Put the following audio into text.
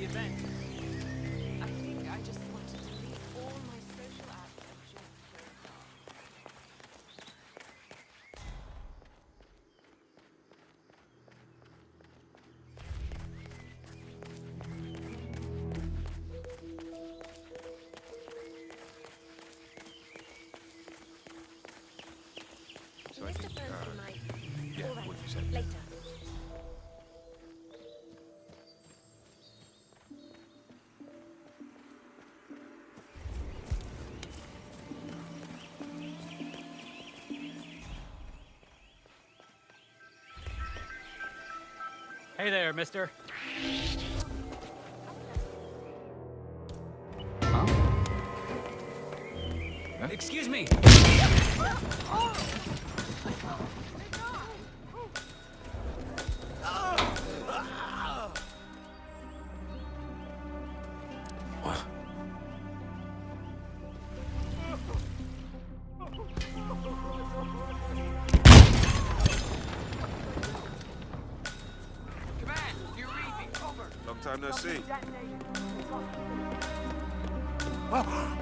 the event? I think I just wanted to leave all my social. So I Mr. think, uh, yeah, what you said. Later. Hey there, mister. Huh? Excuse me. Long time no see. Well,